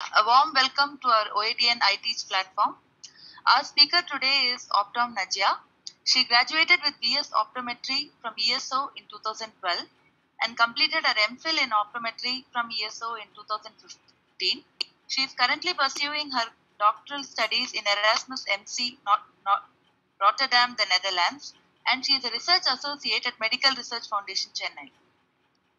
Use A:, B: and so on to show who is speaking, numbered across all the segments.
A: A warm welcome to our OATN iTeach platform. Our speaker today is Optom Najiya. She graduated with BS Optometry from ESO in 2012 and completed her MPhil in Optometry from ESO in 2015. She is currently pursuing her doctoral studies in Erasmus MC, not, not Rotterdam, the Netherlands, and she is a research associate at Medical Research Foundation, Chennai.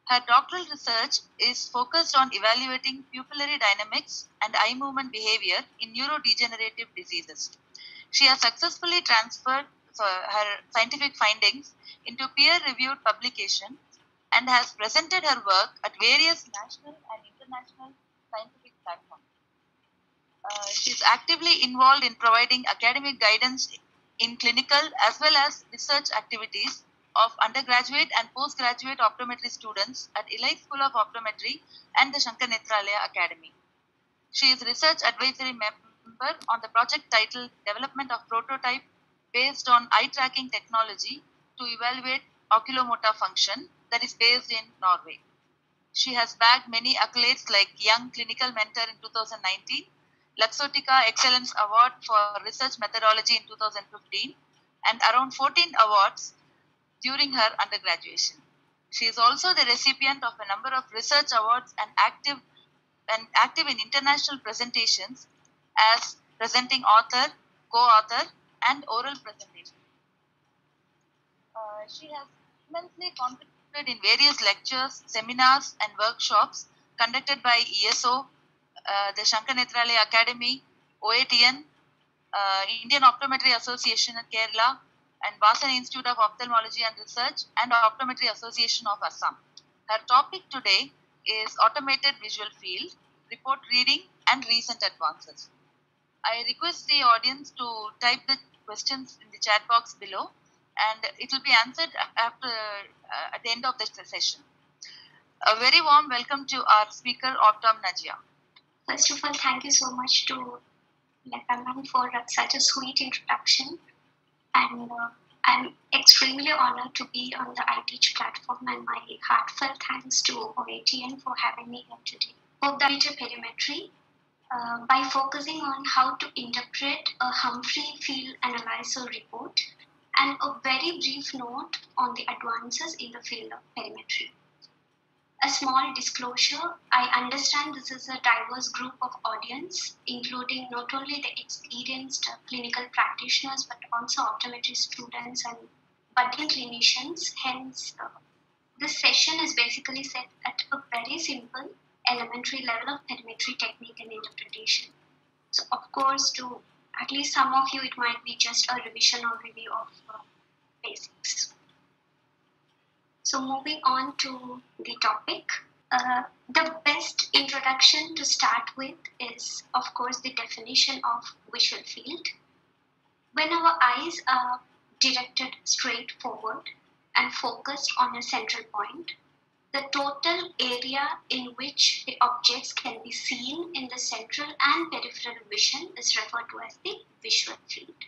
A: Her doctoral research is focused on evaluating pupillary dynamics and eye movement behavior in neurodegenerative diseases. She has successfully transferred her scientific findings into peer reviewed publication and has presented her work at various national and international scientific platforms. Uh, she is actively involved in providing academic guidance in clinical as well as research activities of undergraduate and postgraduate optometry students at Elite School of Optometry and the Sankara Nethralaya Academy. She is research advisory member on the project titled Development of Prototype based on eye tracking technology to evaluate oculomotor function that is based in Norway. She has bagged many accolades like Young Clinical Mentor in 2019, Luxottica Excellence Award for Research Methodology in 2015, and around 14 awards during her undergraduation. She is also the recipient of a number of research awards and active and active in international presentations as presenting author, co-author, and oral presentation. Uh, she has immensely contributed in various lectures, seminars, and workshops conducted by ESO, uh, the Sankara Nethralaya Academy, OATN, uh, Indian Optometry Association in Kerala, and Vasan Institute of Ophthalmology and Research and Optometry Association of Assam. Her topic today is automated visual field, report reading, and recent advances. I request the audience to type the questions in the chat box below and it will be answered after uh, at the end of the session. A very warm welcome to our speaker, Optom Najiya.
B: First of all, thank you so much to Lekaman for such a sweet introduction. And uh, I'm extremely honored to be on the iTeach platform, and my heartfelt thanks to OATN for having me here today. Optometry perimetry, uh, by focusing on how to interpret a Humphrey field analyzer report and a very brief note on the advances in the field of perimetry. A small disclosure I understand this is a diverse group of audience, including not only the experienced clinical practitioners but also optometry students and budding clinicians. Hence, uh, this session is basically set at a very simple elementary level of perimetry technique and interpretation. So, of course, to at least some of you, it might be just a revision or review of uh, basics. So, moving on to the topic, uh, the best introduction to start with is, of course, the definition of visual field. When our eyes are directed straight forward and focused on a central point, the total area in which the objects can be seen in the central and peripheral vision is referred to as the visual field.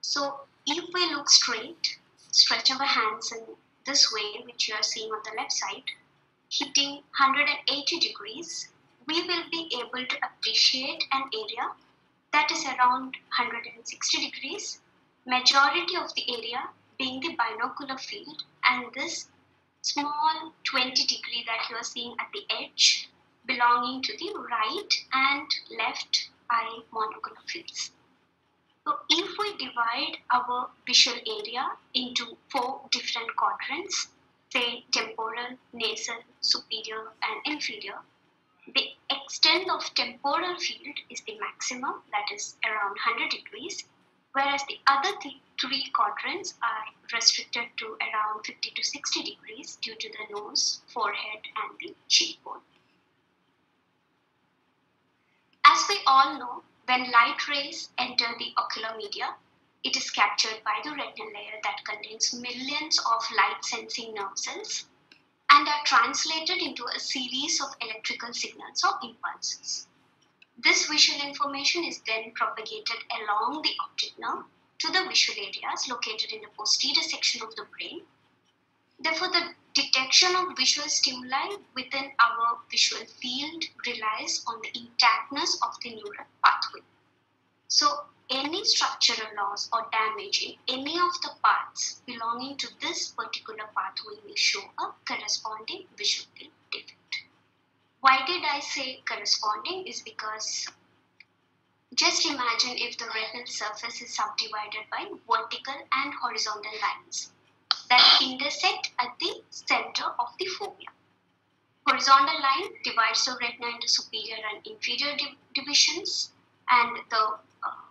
B: So, if we look straight, stretch our hands in this way, which you are seeing on the left side, hitting 180 degrees, we will be able to appreciate an area that is around 160 degrees, majority of the area being the binocular field, and this small 20 degree that you are seeing at the edge belonging to the right and left eye monocular fields. So if we divide our visual area into four different quadrants, say temporal, nasal, superior and inferior, the extent of temporal field is the maximum that is around 100 degrees, whereas the other th three quadrants are restricted to around 50 to 60 degrees due to the nose, forehead and the cheekbone. As we all know, when light rays enter the ocular media, it is captured by the retinal layer that contains millions of light sensing nerve cells and are translated into a series of electrical signals or impulses. This visual information is then propagated along the optic nerve to the visual areas located in the posterior section of the brain. Therefore, the detection of visual stimuli within our visual field relies on the intactness of the neural pathway. So, any structural loss or damage in any of the parts belonging to this particular pathway will show a corresponding visual defect. Why did I say corresponding? Is because just imagine if the retinal surface is subdivided by vertical and horizontal lines that intersect at the center of the fovea. Horizontal line divides the retina into superior and inferior divisions, and the uh,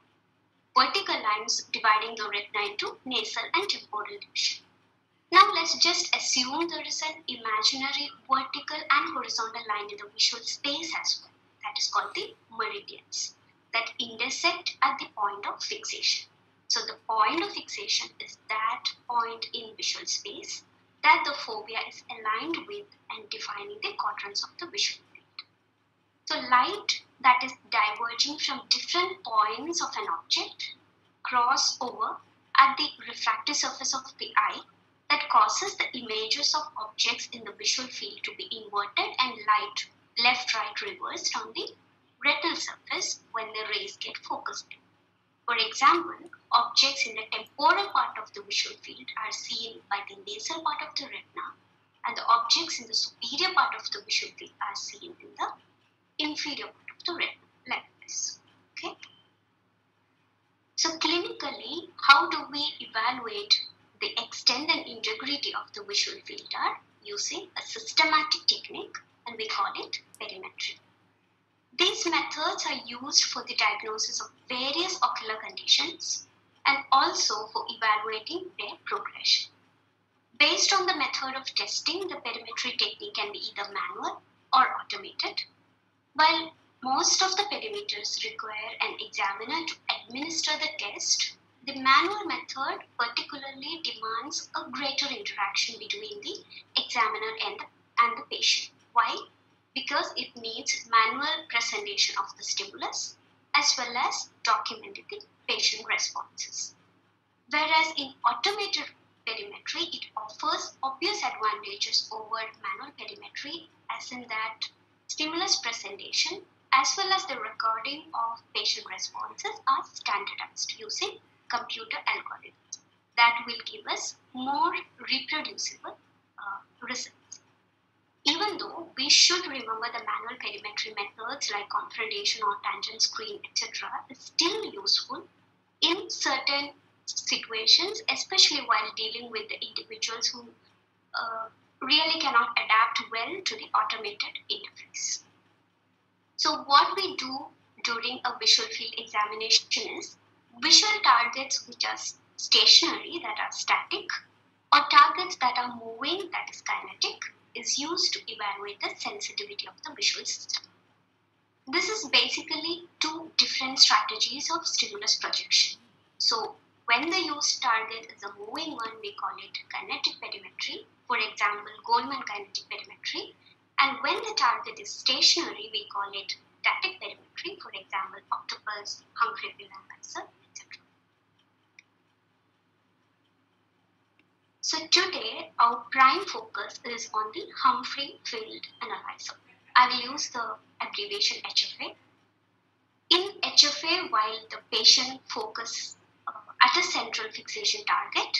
B: vertical lines dividing the retina into nasal and temporal division. Now let's just assume there is an imaginary vertical and horizontal line in the visual space as well. That is called the meridians that intersect at the point of fixation. So the point of fixation is that point in visual space that the fovea is aligned with and defining the quadrants of the visual field. So light that is diverging from different points of an object cross over at the refractive surface of the eye that causes the images of objects in the visual field to be inverted and light left right reversed on the retinal surface when the rays get focused. For example, objects in the temporal part of the visual field are seen by the nasal part of the retina and the objects in the superior part of the visual field are seen in the inferior part of the retina like this. Okay. So clinically, how do we evaluate the extent and integrity of the visual field are using a systematic technique and we call it perimetry. These methods are used for the diagnosis of various ocular conditions and also for evaluating their progression. Based on the method of testing, the perimetry technique can be either manual or automated. While most of the perimeters require an examiner to administer the test, the manual method particularly demands a greater interaction between the examiner and the, and the patient. Why? Because it needs manual presentation of the stimulus as well as documenting the patient responses. Whereas in automated perimetry, it offers obvious advantages over manual perimetry, as in that stimulus presentation as well as the recording of patient responses are standardized using computer algorithms that will give us more reproducible uh, results. Even though we should remember the manual perimetry methods like confrontation or tangent screen, etc., is still useful in certain situations, especially while dealing with the individuals who uh, really cannot adapt well to the automated interface. So, what we do during a visual field examination is visual targets which are stationary, that are static, or targets that are moving, that is kinetic, is used to evaluate the sensitivity of the visual system. This is basically two different strategies of stimulus projection. So, when the used target is a moving one, we call it kinetic perimetry. For example, Goldmann kinetic perimetry. And when the target is stationary, we call it static perimetry. For example, octopus, Humphrey analyzer, etc. So today, our prime focus is on the Humphrey field analyzer. I will use the abbreviation HFA. In HFA, while the patient focuses uh, at a central fixation target,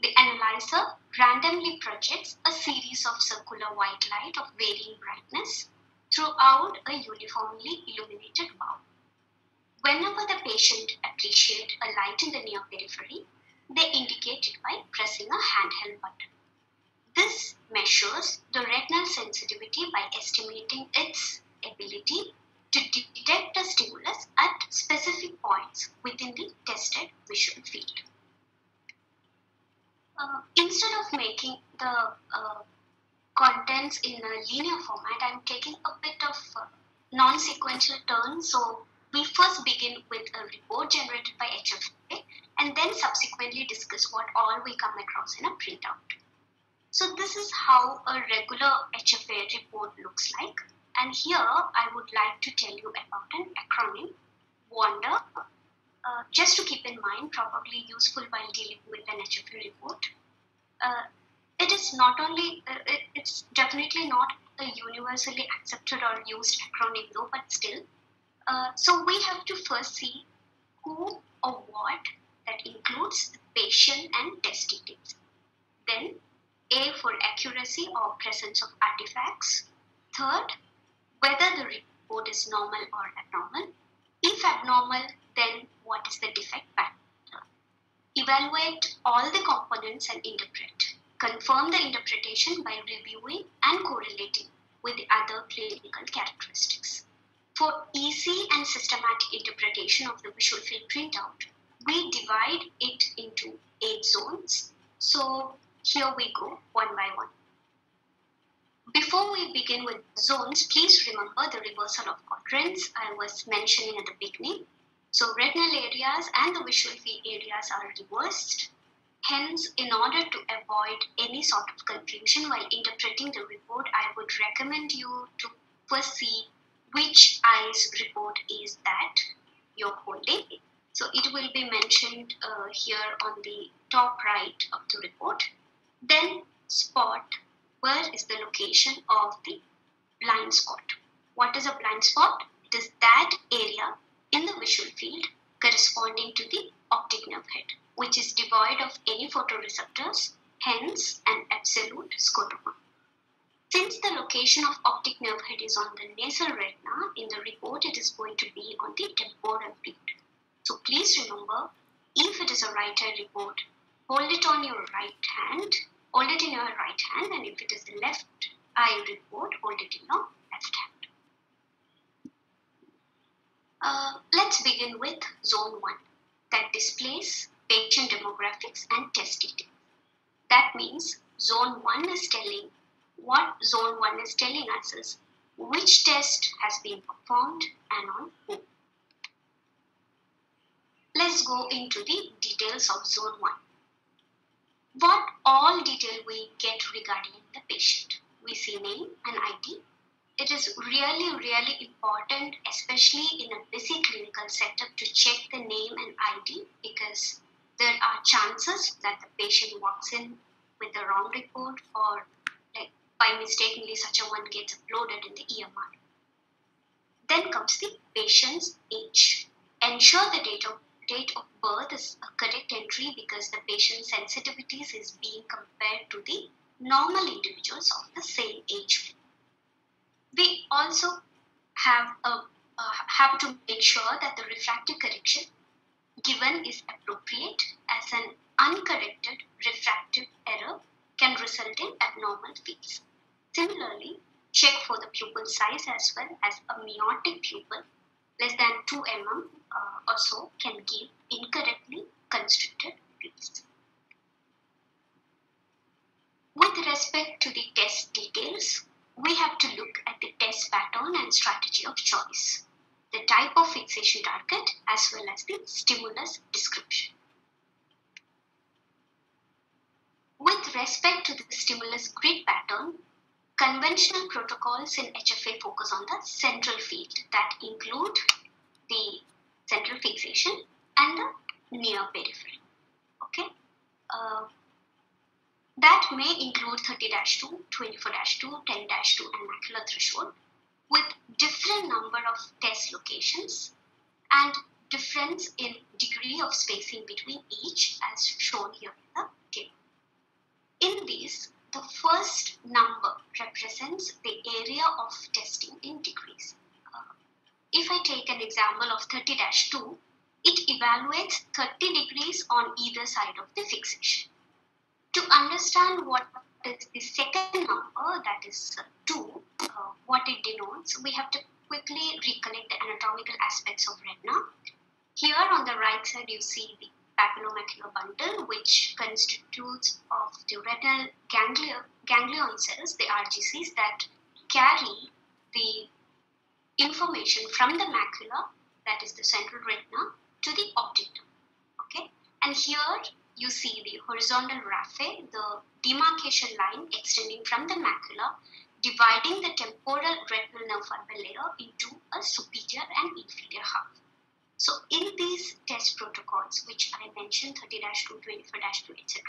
B: the analyzer randomly projects a series of circular white light of varying brightness throughout a uniformly illuminated bulb. Whenever the patient appreciates a light in the near periphery, they indicate it by pressing a handheld button. This measures the retinal sensitivity by estimating its ability to detect a stimulus at specific points within the tested visual field. Uh, instead of making the uh, contents in a linear format, I'm taking a bit of uh, non-sequential turn. So we first begin with a report generated by HFA and then subsequently discuss what all we come across in a printout. So this is how a regular HFA report looks like. And here I would like to tell you about an acronym, WANDER, uh, just to keep in mind, probably useful while dealing with an HFA report. Uh, it is not only, uh, it, it's definitely not a universally accepted or used acronym though, but still. Uh, so we have to first see who or what that includes patient and test details. Then A for accuracy or presence of artifacts. Third, whether the report is normal or abnormal. If abnormal, then what is the defect pattern? Evaluate all the components and interpret. Confirm the interpretation by reviewing and correlating with the other clinical characteristics. For easy and systematic interpretation of the visual field printout, we divide it into eight zones. So here we go one by one. Before we begin with zones, please remember the reversal of quadrants I was mentioning at the beginning. So retinal areas and the visual field areas are reversed. Hence, in order to avoid any sort of confusion while interpreting the report, I would recommend you to first see which eyes report is that you're holding. So it will be mentioned uh, here on the top right of the report. Then spot where is the location of the blind spot. What is a blind spot? It is that area in the visual field corresponding to the optic nerve head, which is devoid of any photoreceptors, hence an absolute scotoma. Since the location of optic nerve head is on the nasal retina, in the report it is going to be on the temporal field. So please remember, if it is a right eye report, hold it on your right hand, hold it in your right hand, and if it is the left eye report, hold it in your left hand. Uh, let's begin with zone 1 that displays patient demographics and test details. That means zone 1 is telling what zone 1 is telling us is which test has been performed and on whom. Let's go into the details of zone 1. What all detail we get regarding the patient? We see name and ID. It is really, really important, especially in a busy clinical setup, to check the name and ID because there are chances that the patient walks in with the wrong report or like by mistakenly such a one gets uploaded in the EMR. Then comes the patient's age. Ensure the date of date of birth is a correct entry because the patient's sensitivities is being compared to the normal individuals of the same age. We also have a uh, have to make sure that the refractive correction given is appropriate as an uncorrected refractive error can result in abnormal fields. Similarly, check for the pupil size as well as a miotic pupil less than 2 mm uh, or so can give incorrectly constructed fields. With respect to the test details, we have to look at the test pattern and strategy of choice, the type of fixation target as well as the stimulus description. With respect to the stimulus grid pattern, conventional protocols in HFA focus on the central field that include the central fixation and the near periphery. Okay. Uh, that may include 30-2, 24-2, 10-2 and macular threshold with different number of test locations and difference in degree of spacing between each as shown here in the table. in these, the first number represents the area of testing in degrees. If I take an example of 30-2, it evaluates 30 degrees on either side of the fixation. To understand what is the second number, that is uh, 2, uh, what it denotes, we have to quickly recollect the anatomical aspects of retina. Here on the right side, you see the papillomacular bundle, which constitutes of the retinal ganglion, ganglion cells, the RGCs, that carry the information from the macula, that is the central retina, to the optic nerve. Okay, and here you see the horizontal raphe, the demarcation line extending from the macula, dividing the temporal retinal nerve fiber layer into a superior and inferior half. So in these test protocols, which I mentioned 30-2, 24-2, etc.,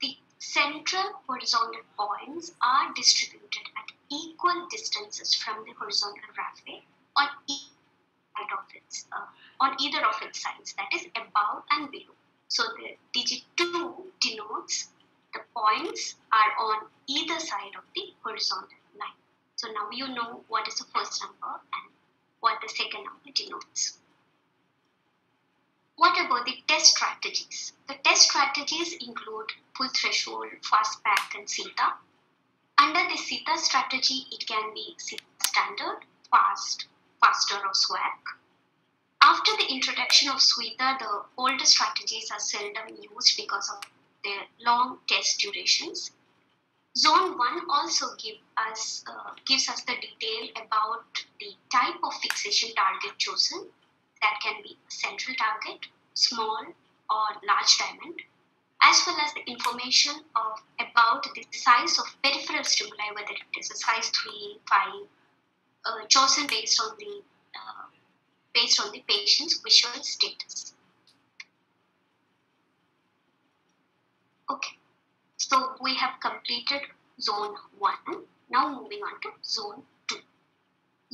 B: the central horizontal points are distributed at equal distances from the horizontal raphet on side of its, uh, on either of its sides, that is above and below. So the digit 2 denotes the points are on either side of the horizontal line. So now you know what is the first number and what the second number denotes. What about the test strategies? The test strategies include full threshold, FastPac, and SITA. Under the SITA strategy, it can be standard, fast, faster, or SWAP. After the introduction of SITA, the older strategies are seldom used because of their long test durations. Zone 1 also give us, uh, gives us the detail about the type of fixation target chosen that can be central target, small or large diamond, as well as the information of about the size of peripheral stimuli, whether it is a size 3, 5, uh, chosen based on the uh, based on the patient's visual status. Okay, so we have completed zone 1. Now moving on to zone 2.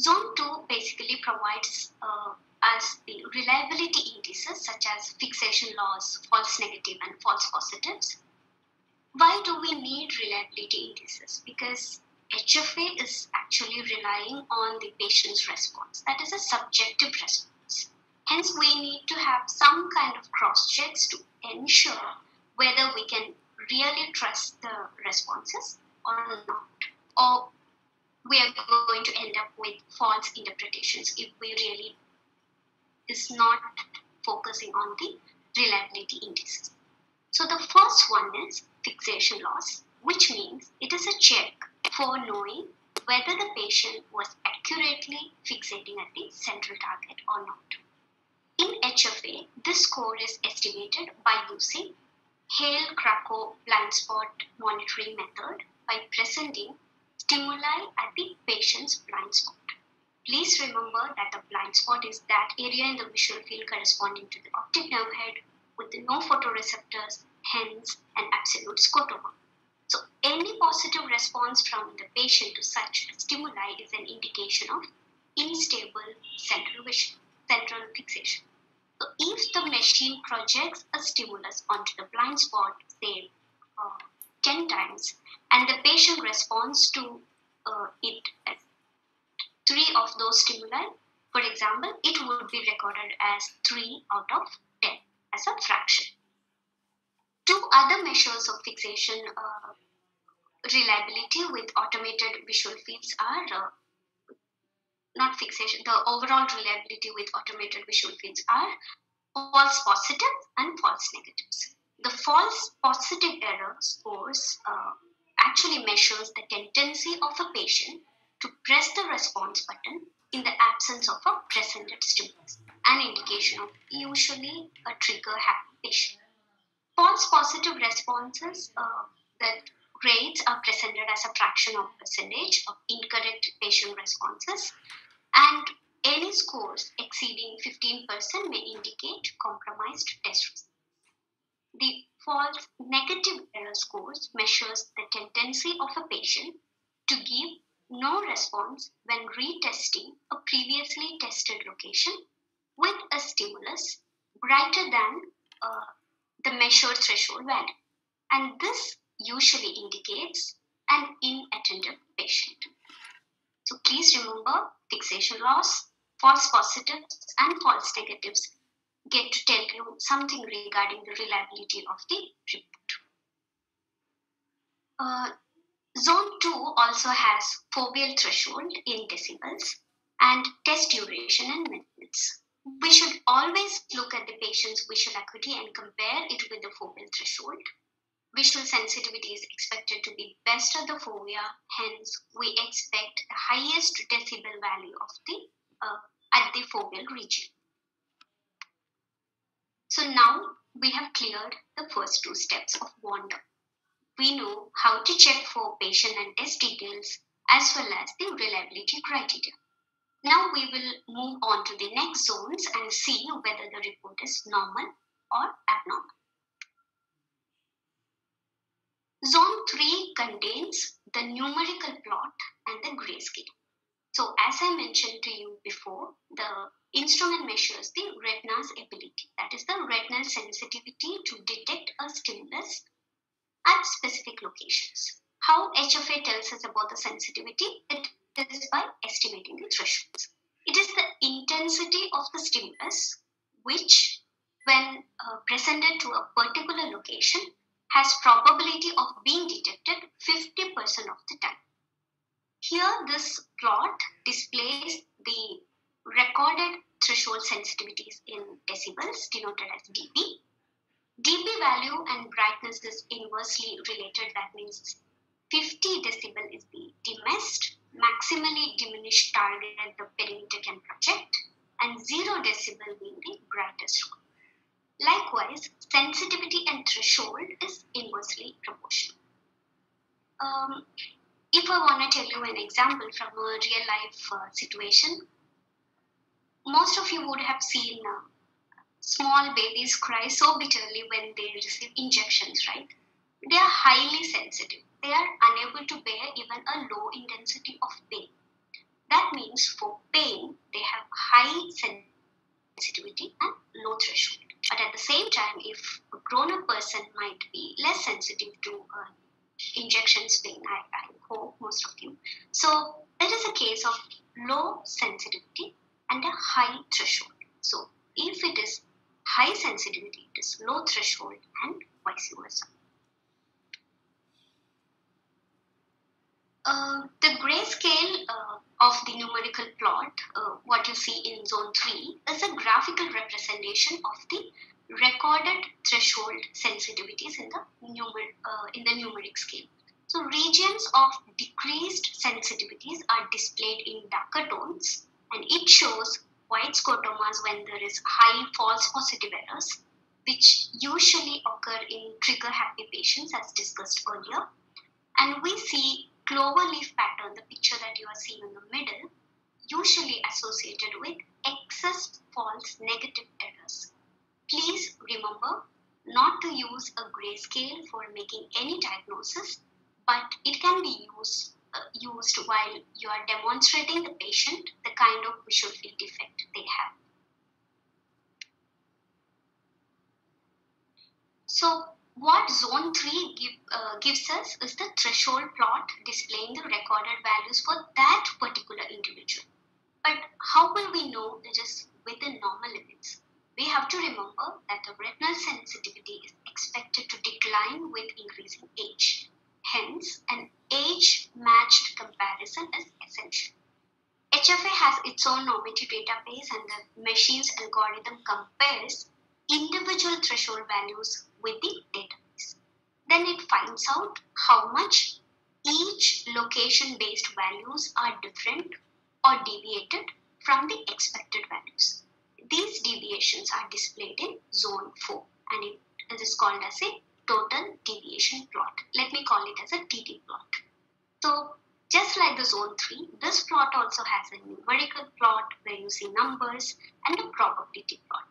B: Zone 2 basically provides uh, us the reliability indices such as fixation loss, false negative and false positives. Why do we need reliability indices? Because HFA is actually relying on the patient's response. That is a subjective response. Hence, we need to have some kind of cross checks to ensure whether we can really trust the responses or not. Or we are going to end up with false interpretations if we really is not focusing on the reliability indices. So the first one is fixation loss, which means it is a check for knowing whether the patient was accurately fixating at the central target or not. In HFA, this score is estimated by using Heijl-Krakau blind spot monitoring method by presenting stimuli at the patient's blind spot. Please remember that the blind spot is that area in the visual field corresponding to the optic nerve head with no photoreceptors, hence an absolute scotoma. So any positive response from the patient to such stimuli is an indication of unstable central vision, central fixation. So if the machine projects a stimulus onto the blind spot, say uh, 10 times, and the patient responds to uh, it those stimuli, for example, it would be recorded as 3 out of 10 as a fraction. Two other measures of fixation uh, reliability with automated visual fields are uh, not fixation, the overall reliability with automated visual fields are false positives and false negatives. The false positive error scores uh, actually measures the tendency of a patient to press the response button in the absence of a presented stimulus, an indication of usually a trigger happy patient. False positive responses uh, that rates are presented as a fraction of percentage of incorrect patient responses and any scores exceeding 15% may indicate compromised test results. The false negative error scores measures the tendency of a patient to give no response when retesting a previously tested location with a stimulus brighter than uh, the measured threshold value. And this usually indicates an inattentive patient. So please remember fixation loss, false positives, and false negatives get to tell you something regarding the reliability of the report. Uh, zone 2 also has foveal threshold in decibels and test duration in minutes. We should always look at the patient's visual acuity and compare it with the foveal threshold. Visual sensitivity is expected to be best at the fovea, hence we expect the highest decibel value of the uh, at the foveal region. So now we have cleared the first two steps of wander. We know how to check for patient and test details as well as the reliability criteria. Now we will move on to the next zones and see whether the report is normal or abnormal. Zone 3 contains the numerical plot and the grayscale. So, as I mentioned to you before, the instrument measures the retina's ability, that is, the retinal sensitivity to detect a stimulus at specific locations. How HFA tells us about the sensitivity? It is by estimating the thresholds. It is the intensity of the stimulus which, when uh, presented to a particular location, has probability of being detected 50% of the time. Here, this plot displays the recorded threshold sensitivities in decibels, denoted as dB. dB value and brightness is inversely related. That means 50 decibel is the dimmest, maximally diminished target the perimeter can project, and 0 decibel being the brightest one. Likewise, sensitivity and threshold is inversely proportional. Um, if I want to tell you an example from a real life uh, situation, most of you would have seen uh, small babies cry so bitterly when they receive injections, right? They are highly sensitive. They are unable to bear even a low intensity of pain. That means for pain, they have high sensitivity and low threshold. But at the same time, if a grown up person might be less sensitive to uh, injections pain, I, I hope most of you. So it is a case of low sensitivity and a high threshold. So if it is high sensitivity, it is low threshold and vice versa. Uh, the grayscale uh, of the numerical plot, uh, what you see in zone 3, is a graphical representation of the recorded threshold sensitivities in the, numer- uh, in the numeric scale. So regions of decreased sensitivities are displayed in darker tones and it shows white scotomas when there is high false positive errors which usually occur in trigger happy patients as discussed earlier. And we see clover leaf pattern, the picture that you are seeing in the middle, usually associated with excess false negative errors. Please remember not to use a grayscale for making any diagnosis, but it can be used, used while you are demonstrating the patient the kind of visual field defect they have. So what zone 3 give, uh, gives us is the threshold plot displaying the recorded values for that particular individual. But how will we know it is within normal limits? We have to remember that the retinal sensitivity is expected to decline with increasing age. Hence, an age matched comparison is essential. HFA has its own normative database and the machine's algorithm compares individual threshold values with the database. Then it finds out how much each location based values are different or deviated from the expected values. These deviations are displayed in zone 4 and it is called as a total deviation plot. Let me call it as a TD plot. So just like the zone 3, this plot also has a numerical plot where you see numbers and a probability plot.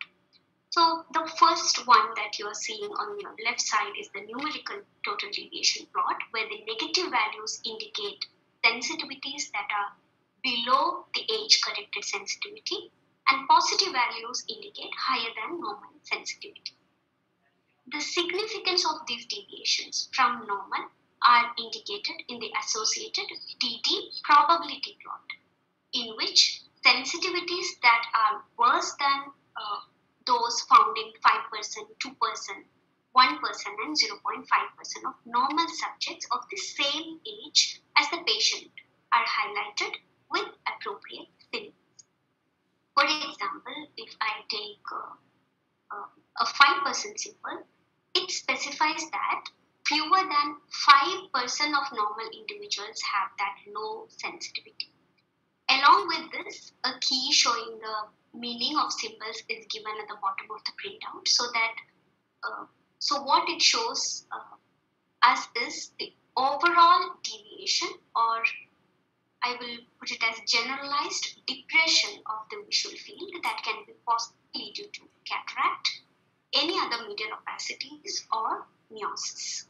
B: So the first one that you are seeing on your left side is the numerical total deviation plot where the negative values indicate sensitivities that are below the age corrected sensitivity and positive values indicate higher than normal sensitivity. The significance of these deviations from normal are indicated in the associated TD probability plot, in which sensitivities that are worse than uh, those found in 5%, 2%, 1%, and 0.5% of normal subjects of the same age as the patient are highlighted with appropriate symbols. For example, if I take uh, uh, a 5% symbol, it specifies that fewer than 5% of normal individuals have that low sensitivity. Along with this, a key showing the meaning of symbols is given at the bottom of the printout so that uh, so what it shows uh, us is the overall deviation or I will put it as generalized depression of the visual field that can be possibly due to cataract, any other medial opacities or miosis.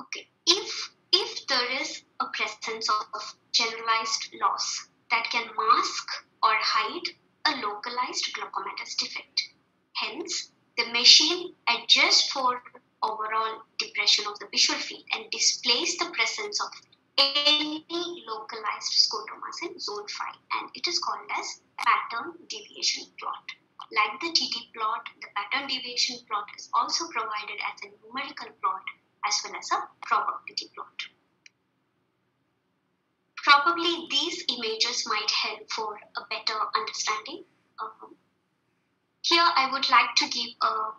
B: Okay, if if there is a presence of generalized loss that can mask or hide a localized glaucomatous defect. Hence, the machine adjusts for overall depression of the visual field and displays the presence of any localized scotomas in zone 5 and it is called as pattern deviation plot. Like the TD plot, the pattern deviation plot is also provided as a numerical plot as well as a probability plot. Probably these images might help for a better understanding. Um, here I would like to give a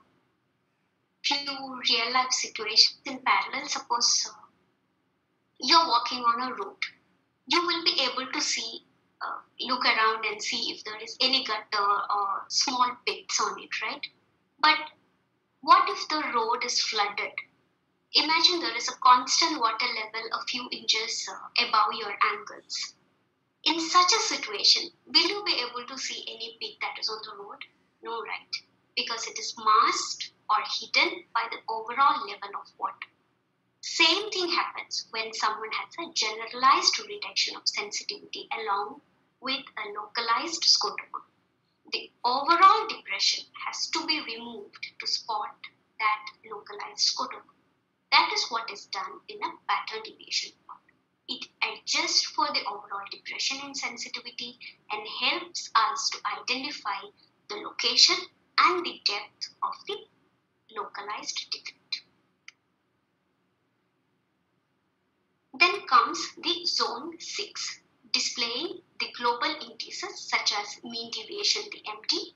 B: few real life situations in parallel. Suppose uh, you're walking on a road, you will be able to see, uh, look around and see if there is any gutter or small pits on it, right? But what if the road is flooded? Imagine there is a constant water level a few inches uh, above your ankles. In such a situation, will you be able to see any pit that is on the road? No, right? Because it is masked or hidden by the overall level of water. Same thing happens when someone has a generalized reduction of sensitivity along with a localized scotoma. The overall depression has to be removed to spot that localized scotoma. That is what is done in a pattern deviation plot. It adjusts for the overall depression in sensitivity and helps us to identify the location and the depth of the localized defect. Then comes the zone 6, displaying the global indices such as mean deviation, the MD,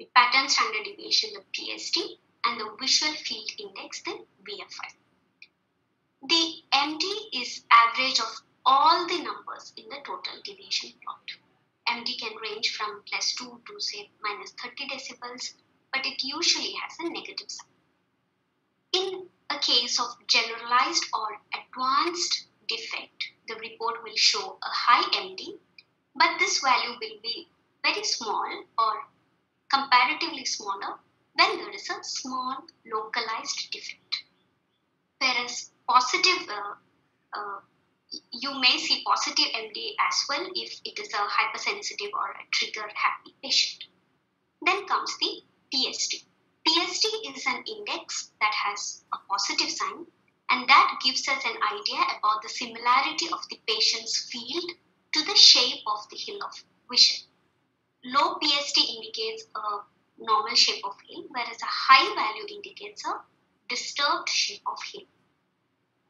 B: the pattern standard deviation, the PSD, and the visual field index, the VFI. The MD is average of all the numbers in the total deviation plot. MD can range from plus 2 to say minus 30 decibels, but it usually has a negative sign. In a case of generalized or advanced defect, the report will show a high MD, but this value will be very small or comparatively smaller when there is a small localized defect. Whereas positive, uh, uh, you may see positive MD as well if it is a hypersensitive or a trigger happy patient. Then comes the PSD. PSD is an index that has a positive sign and that gives us an idea about the similarity of the patient's field to the shape of the hill of vision. Low PSD indicates a normal shape of hill, whereas a high value indicates a disturbed shape of hill.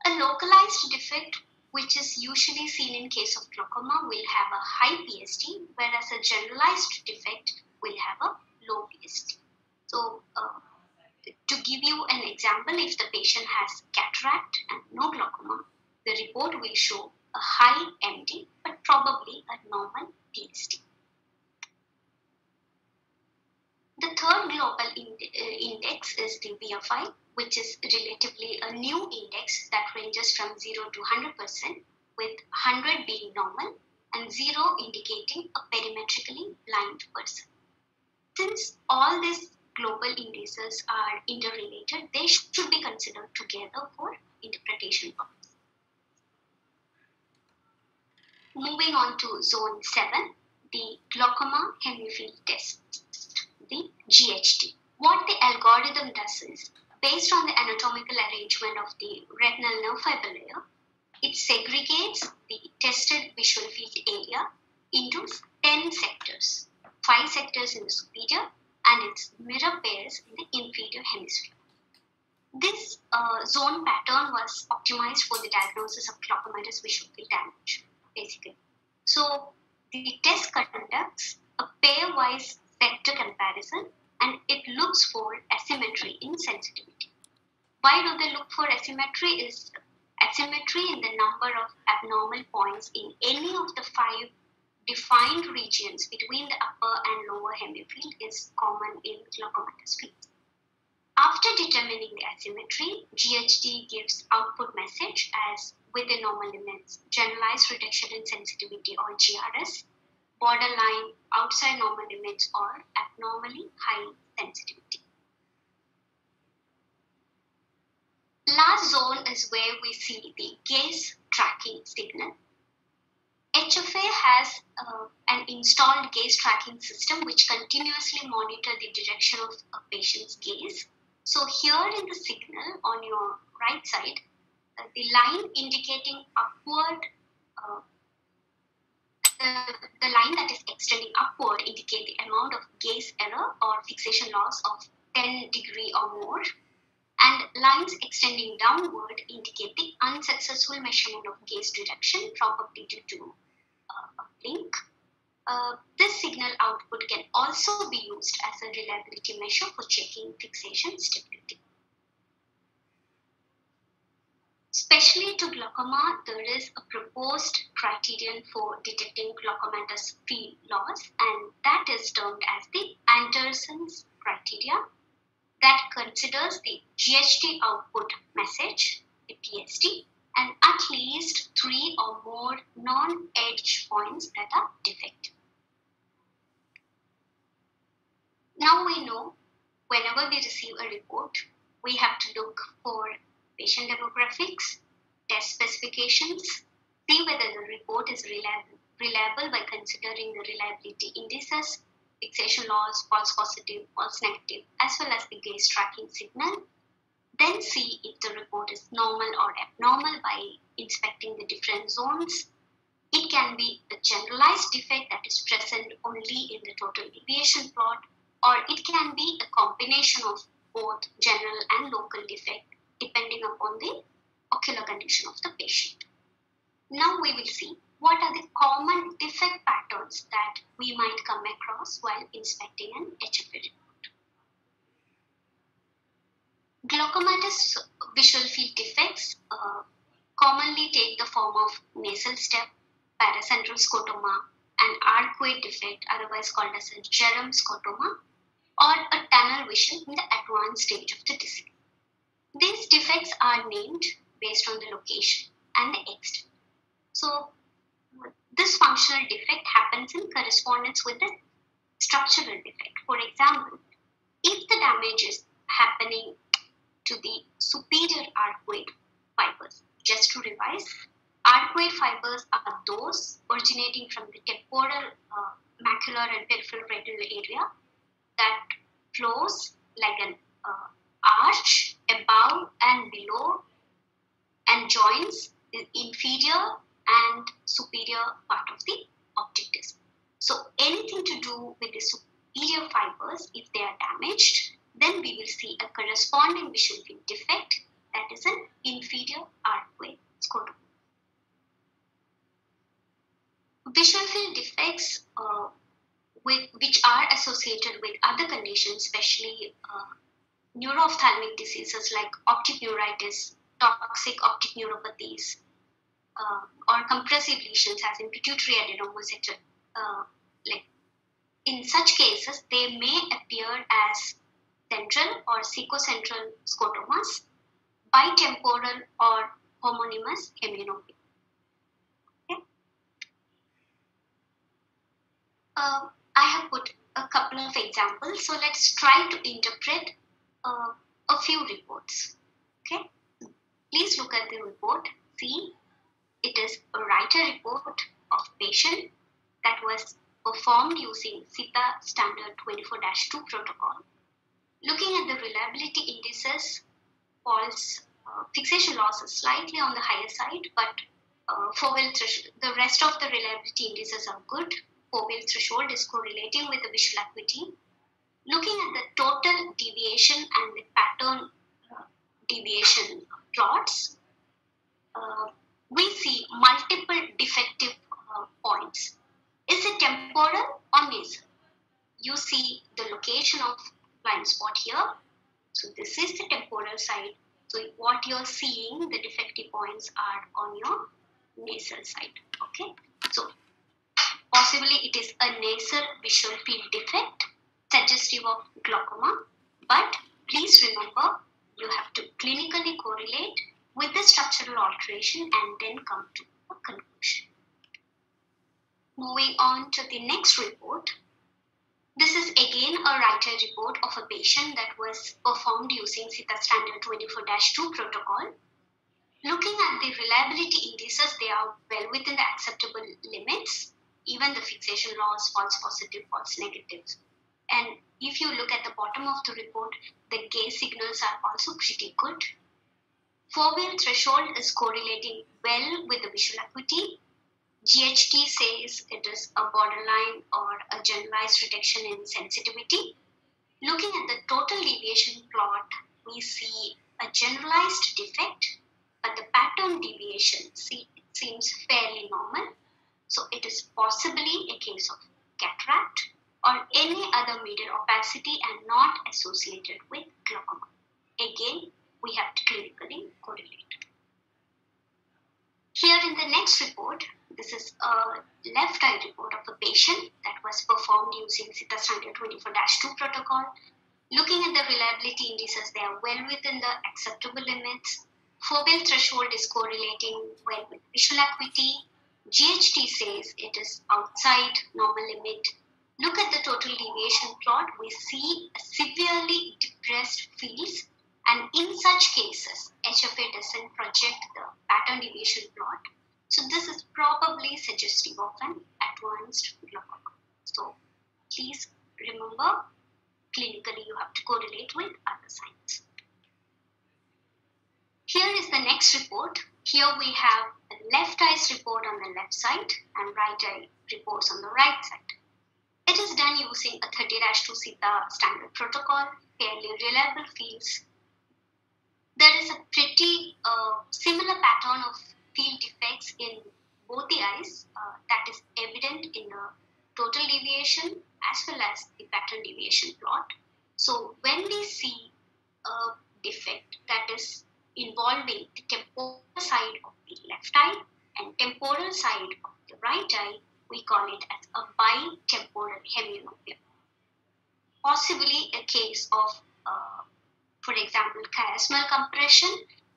B: A localized defect, which is usually seen in case of glaucoma, will have a high PSD, whereas a generalized defect will have a low PSD. So, uh, to give you an example, if the patient has cataract and no glaucoma, the report will show a high MD but probably a normal PSD. The third global ind uh, index is the VFI, which is relatively a new index that ranges from 0 to 100%, with 100 being normal and 0 indicating a perimetrically blind person. Since all these global indices are interrelated, they should be considered together for interpretation purposes. Moving on to zone 7, the glaucoma hemifield test the GHT. What the algorithm does is, based on the anatomical arrangement of the retinal nerve fiber layer, it segregates the tested visual field area into 10 sectors, 5 sectors in the superior and its mirror pairs in the inferior hemisphere. This uh, zone pattern was optimized for the diagnosis of glaucomatous visual field damage, basically. So the test conducts a pairwise sector comparison and it looks for asymmetry in sensitivity. Why do they look for asymmetry? Is asymmetry in the number of abnormal points in any of the five defined regions between the upper and lower hemifield is common in glaucomatous fields. After determining the asymmetry, GHT gives output message as within normal limits, generalized reduction in sensitivity or GRS, borderline outside normal limits or abnormally high sensitivity. Last zone is where we see the gaze tracking signal. HFA has uh, an installed gaze tracking system which continuously monitor the direction of a patient's gaze. So here in the signal on your right side, uh, the line indicating upward, uh, the, the line that is extending upward indicate the amount of gaze error or fixation loss of 10 degree or more and lines extending downward indicate the unsuccessful measurement of gaze direction probably due to uh. This signal output can also be used as a reliability measure for checking fixation stability. Especially to glaucoma, there is a proposed criterion for detecting glaucomatous field loss, and that is termed as the Anderson's criteria that considers the GHT output message, the PSD, and at least three or more non-edge points that are defective. Now we know whenever we receive a report, we have to look for patient demographics, test specifications, see whether the report is reliable, reliable by considering the reliability indices fixation loss, false positive, false negative, as well as the gaze tracking signal. Then see if the report is normal or abnormal by inspecting the different zones. It can be a generalized defect that is present only in the total deviation plot, or it can be a combination of both general and local defect depending upon the ocular condition of the patient. Now we will see what are the common defect patterns that we might come across while inspecting an HFA report? Glaucomatous visual field defects uh, commonly take the form of nasal step, paracentral scotoma, an arcuate defect, otherwise called as a Bjerrum scotoma, or a tunnel vision in the advanced stage of the disease. These defects are named based on the location and the extent. So, this functional defect happens in correspondence with the structural defect. For example, if the damage is happening to the superior arcuate fibers, just to revise, arcuate fibers are those originating from the temporal, uh, macular, and peripheral retinal area that flows like an uh, arch above and below and joins the inferior and superior part of the optic disc. So anything to do with the superior fibers, if they are damaged, then we will see a corresponding visual field defect that is an inferior arcuate scotoma. Visual field defects uh, with, which are associated with other conditions, especially uh, neuroophthalmic diseases like optic neuritis, toxic optic neuropathies, uh, or compressive lesions as in pituitary adenomas, etc. Uh, like in such cases, they may appear as central or cecocentral scotomas, bitemporal or homonymous hemianopia. Uh, I have put a couple of examples, so let's try to interpret uh, a few reports. Okay, please look at the report. See it is a writer report of patient that was performed using SITA standard 24-2 protocol. Looking at the reliability indices, false uh, fixation loss is slightly on the higher side, but uh, Foveal threshold, the rest of the reliability indices are good. Foveal threshold is correlating with the visual acuity. Looking at the total deviation and the pattern uh, deviation plots, uh, we see multiple defective uh, points. Is it temporal or nasal? You see the location of blind spot here. So this is the temporal side. So what you're seeing, the defective points are on your nasal side. Okay. So possibly it is a nasal visual field defect suggestive of glaucoma. But please remember you have to clinically correlate with the structural alteration and then come to a conclusion. Moving on to the next report. This is again a writer report of a patient that was performed using SITA standard 24-2 protocol. Looking at the reliability indices, they are well within the acceptable limits, even the fixation loss, false positive, false negative. And if you look at the bottom of the report, the gaze signals are also pretty good. Foveal threshold is correlating well with the visual acuity. GHT says it is a borderline or a generalized reduction in sensitivity. Looking at the total deviation plot, we see a generalized defect, but the pattern deviation see, seems fairly normal. So it is possibly a case of cataract or any other medial opacity and not associated with glaucoma. Again, we have to clinically correlate. Here in the next report, this is a left eye report of a patient that was performed using SITA standard 24-2 protocol. Looking at the reliability indices, they are well within the acceptable limits. Foveal threshold is correlating well with visual acuity. GHT says it is outside normal limit. Look at the total deviation plot. We see severely depressed fields and in such cases, HFA doesn't project the pattern deviation plot. So this is probably suggestive of an advanced glaucoma. So please remember, clinically you have to correlate with other signs. Here is the next report. Here we have a left eyes report on the left side and right eye reports on the right side. It is done using a 30-2 SITA standard protocol, fairly reliable fields, there is a pretty uh, similar pattern of field defects in both the eyes uh, that is evident in the total deviation as well as the pattern deviation plot. So when we see a defect that is involving the temporal side of the left eye and temporal side of the right eye, we call it as a bitemporal hemianopia. Possibly a case of uh, for example, chiasmal compression,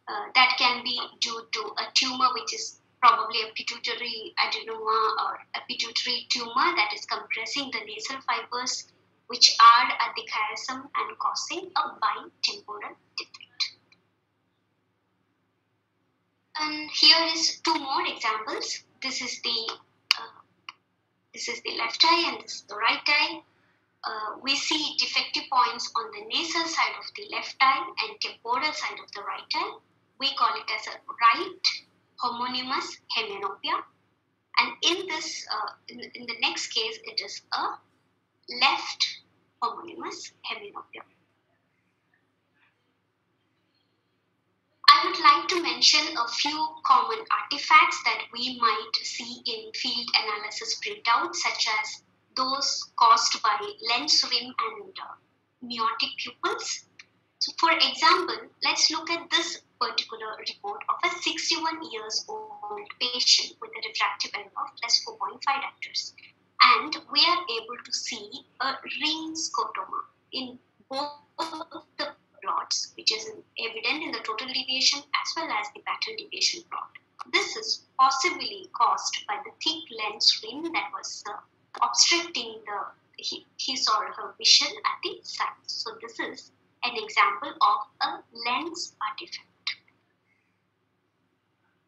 B: uh, that can be due to a tumor which is probably a pituitary adenoma or a pituitary tumor that is compressing the nasal fibers which are at the chiasm and causing a bitemporal defect. And here is two more examples. This is the uh, this is the left eye and this is the right eye uh, we see defective points on the nasal side of the left eye and temporal side of the right eye. We call it as a right homonymous hemianopia. And in this, uh, in, in the next case, it is a left homonymous hemianopia. I would like to mention a few common artifacts that we might see in field analysis printouts, such as those caused by lens rim and uh, miotic pupils. So for example, let's look at this particular report of a 61 years old patient with a refractive error of plus 4.5 diopters. And we are able to see a ring scotoma in both the plots, which is evident in the total deviation as well as the pattern deviation plot. This is possibly caused by the thick lens rim that was uh, obstructing the his or her vision at the side. So this is an example of a lens artifact.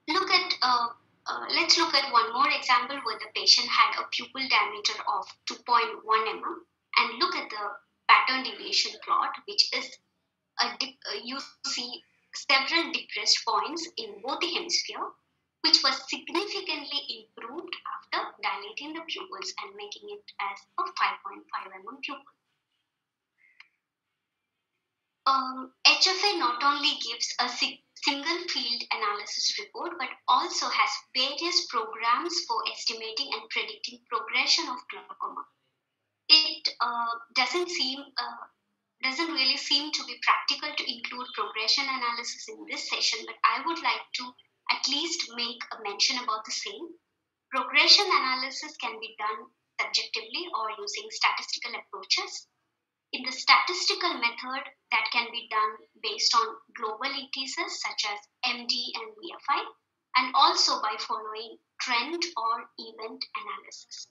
B: Look at uh, uh, let's look at one more example where the patient had a pupil diameter of 2.1 mm and look at the pattern deviation plot which is a dip, uh, you see several depressed points in both the hemisphere which was significantly improved after dilating the pupils and making it as a 5.5 mm pupil. Um, HFA not only gives a single field analysis report but also has various programs for estimating and predicting progression of glaucoma. It uh, doesn't seem uh, doesn't really seem to be practical to include progression analysis in this session, but I would like to at least make a mention about the same. Progression analysis can be done subjectively or using statistical approaches. In the statistical method, that can be done based on global indices such as MD and VFI, and also by following trend or event analysis.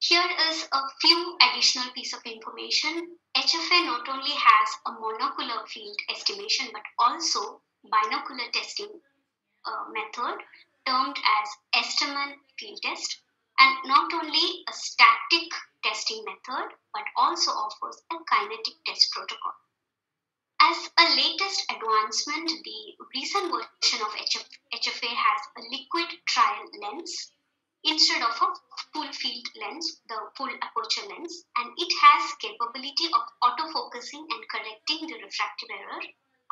B: Here is a few additional piece of information. HFA not only has a monocular field estimation but also binocular testing uh, method termed as Esterman field test and not only a static testing method but also offers a kinetic test protocol. As a latest advancement, the recent version of HFA has a liquid trial lens instead of a full field lens, the full aperture lens, and it has capability of autofocusing and correcting the refractive error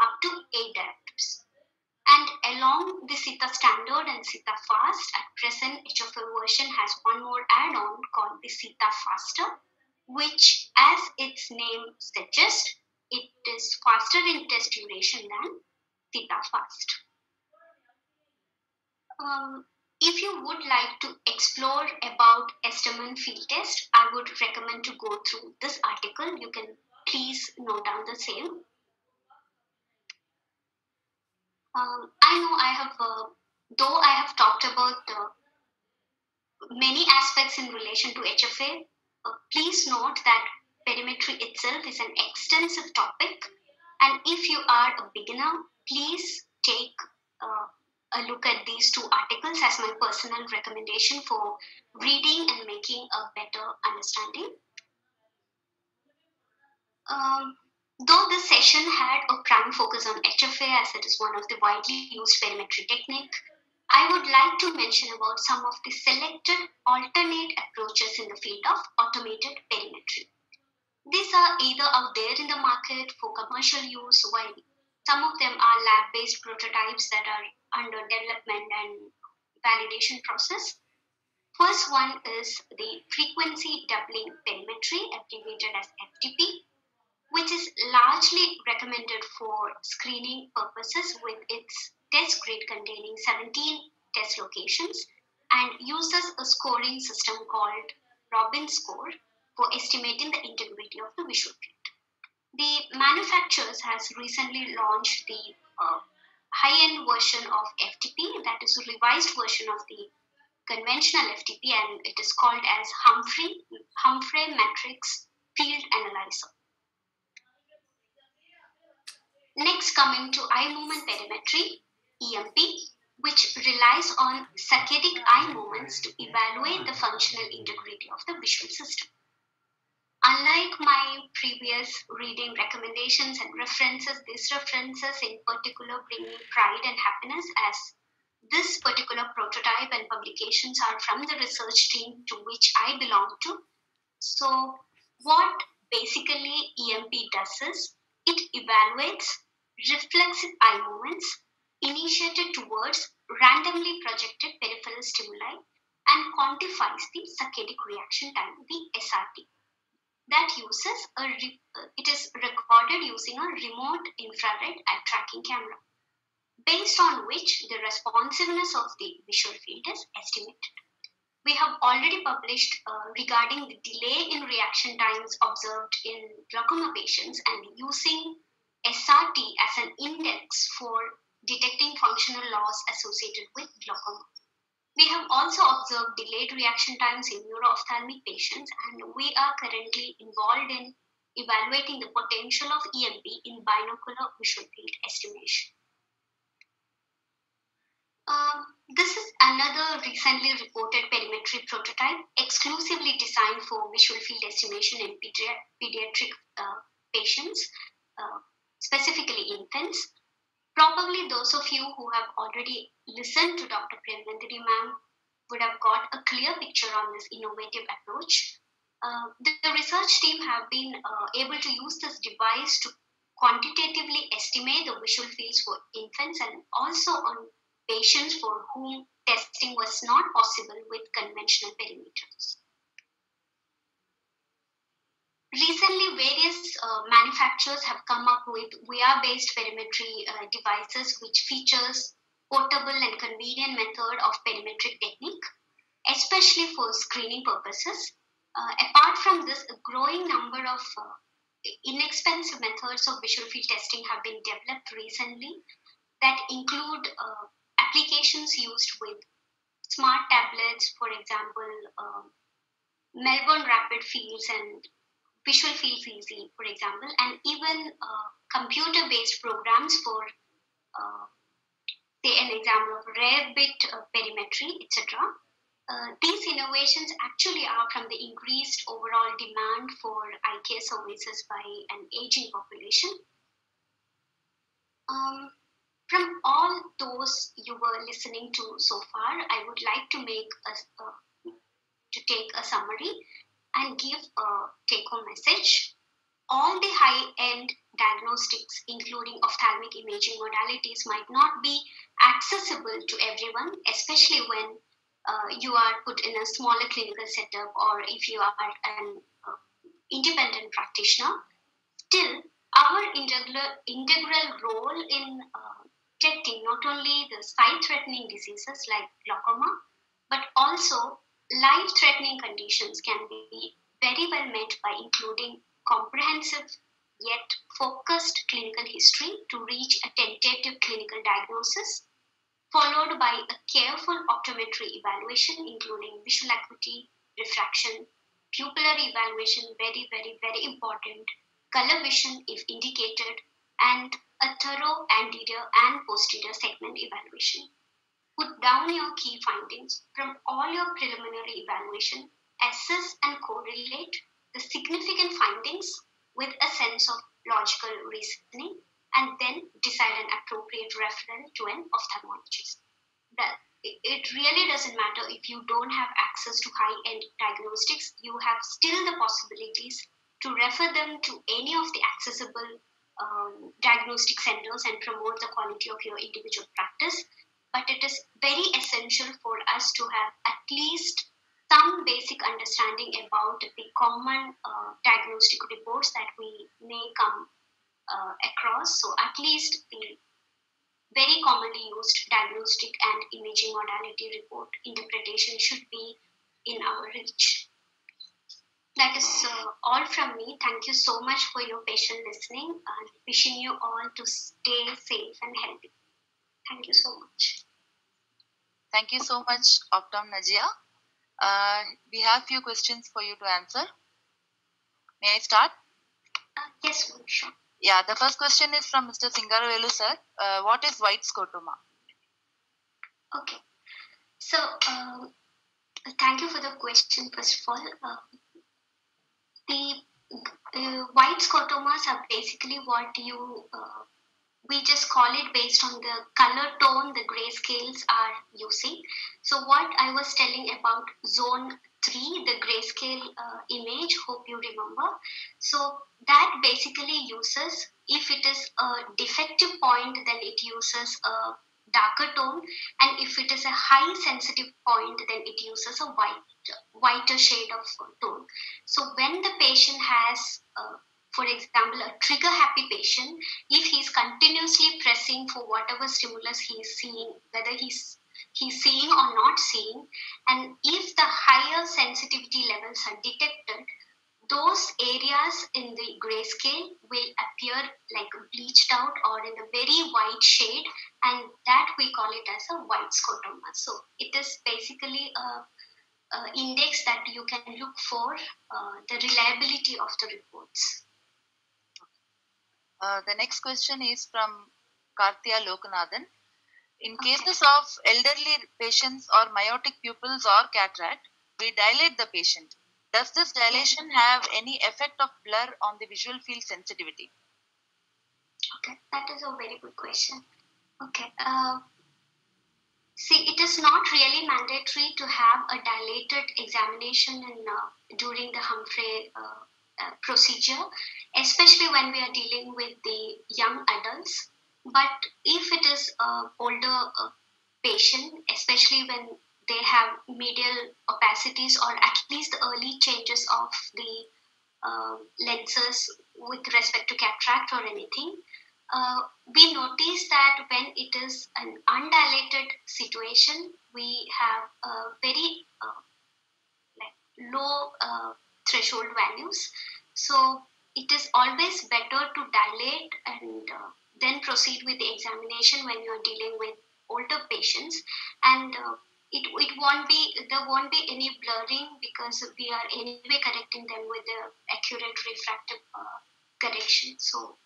B: up to 8 diopters. And along the SITA standard and SITA fast, at present HFA version has one more add-on called the SITA faster, which as its name suggests, it is faster in test duration than SITA fast. Um, if you would like to explore about Esterman field test, I would recommend to go through this article. You can please note down the same. Um, I know I have, uh, though I have talked about uh, many aspects in relation to HFA, uh, please note that perimetry itself is an extensive topic. And if you are a beginner, please take uh, a look at these two articles as my personal recommendation for reading and making a better understanding. Um, though this session had a prime focus on HFA as it is one of the widely used perimetry technique, I would like to mention about some of the selected alternate approaches in the field of automated perimetry. These are either out there in the market for commercial use, while some of them are lab based prototypes that are under development and validation process. First one is the frequency doubling perimetry, abbreviated as FDP, which is largely recommended for screening purposes with its test grid containing 17 test locations and uses a scoring system called Robin score for estimating the integrity of the visual field. The manufacturers has recently launched the uh, high-end version of FDP, that is a revised version of the conventional FDP, and it is called as Humphrey Humphrey Matrix Field Analyzer. Next, coming to eye movement perimetry, EMP, which relies on saccadic eye movements to evaluate the functional integrity of the visual system. Unlike my previous reading recommendations and references, these references in particular bring me pride and happiness as this particular prototype and publications are from the research team to which I belong to. So, what basically EMP does is it evaluates reflexive eye movements initiated towards randomly projected peripheral stimuli and quantifies the saccadic reaction time, the SRT that uses a re- it is recorded using a remote infrared eye tracking camera based on which the responsiveness of the visual field is estimated. We have already published uh, regarding the delay in reaction times observed in glaucoma patients and using SRT as an index for detecting functional loss associated with glaucoma. We have also observed delayed reaction times in neuro-ophthalmic patients, and we are currently involved in evaluating the potential of EMP in binocular visual field estimation. Um, this is another recently reported perimetry prototype exclusively designed for visual field estimation in pedi- pediatric uh, patients, uh, specifically infants. Probably those of you who have already listened to Dr. Premnandini ma'am would have got a clear picture on this innovative approach. Uh, the, the, research team have been uh, able to use this device to quantitatively estimate the visual fields for infants and also on patients for whom testing was not possible with conventional perimeters. Recently, various uh, manufacturers have come up with VR-based perimetry uh, devices which features portable and convenient method of perimetric technique, especially for screening purposes. Uh, apart from this, a growing number of uh, inexpensive methods of visual field testing have been developed recently that include uh, applications used with smart tablets, for example, um, Melbourne Rapid fields and visual fields easy, for example, and even uh, computer based programs for, uh, say, an example of Rarebit uh, perimetry, etc. Uh, these innovations actually are from the increased overall demand for eye care services by an aging population. Um, from all those you were listening to so far, I would like to make a, a to take a summary and give a take-home message. All the high-end diagnostics, including ophthalmic imaging modalities, might not be accessible to everyone, especially when uh, you are put in a smaller clinical setup or if you are an uh, independent practitioner. Still, our integral, integral role in uh, detecting not only the sight-threatening diseases like glaucoma, but also life-threatening conditions can be very well met by including comprehensive yet focused clinical history to reach a tentative clinical diagnosis followed by a careful optometry evaluation, including visual acuity, refraction, pupillary evaluation, very, very, very important, color vision if indicated, and a thorough anterior and posterior segment evaluation. Put down your key findings from all your preliminary evaluation, assess and correlate the significant findings with a sense of logical reasoning and then decide an appropriate referral to an ophthalmologist. That it really doesn't matter if you don't have access to high-end diagnostics, you have still the possibilities to refer them to any of the accessible um, diagnostic centers and promote the quality of your individual practice. But it is very essential for us to have at least some basic understanding about the common uh, diagnostic reports that we may come uh, across. So, at least the very commonly used diagnostic and imaging modality report interpretation should be in our reach. That is uh, all from me. Thank you so much for your patient listening and wishing you all to stay safe and healthy. Thank you so much.
A: Thank you so much, Optom Najiya. Uh, we have few questions for you to answer. May I start?
B: Uh, yes, sure.
A: Yeah, the first question is from Mr. Singaravelu sir. Uh, what is white scotoma?
B: Okay. So, um, thank you for the question, first of all. Uh, the uh, white scotomas are basically what you, uh, we just call it based on the color tone the grayscales are using. So, what I was telling about zone 3, the grayscale uh, image, hope you remember. So, that basically uses, if it is a defective point, then it uses a darker tone, and if it is a high sensitive point, then it uses a white, whiter shade of tone. So when the patient has, uh, for example, a trigger happy patient, if he's continuously pressing for whatever stimulus he's seeing, whether he's he's seeing or not seeing, and if the higher sensitivity levels are detected, those areas in the grayscale will appear like bleached out or in a very white shade and that we call it as a white scotoma. So it is basically a, a index that you can look for uh, the reliability of the reports
A: uh, the next question is from Karthia Lokanathan. In cases of elderly patients or miotic pupils or cataract, we dilate the patient does this dilation have any effect of blur on the visual field sensitivity?
B: Okay, that is a very good question. Okay, uh, see, it is not really mandatory to have a dilated examination in, uh, during the Humphrey uh, uh procedure, especially when we are dealing with the young adults. But if it is an older uh, patient, especially when they have medial opacities or at least the early changes of the uh, lenses with respect to cataract or anything. Uh, we notice that when it is an undilated situation, we have very uh, like low uh, threshold values. So it is always better to dilate and uh, then proceed with the examination when you are dealing with older patients. And uh, it, it won't be there won't be any blurring because we are anyway correcting them with the accurate refractive uh, correction so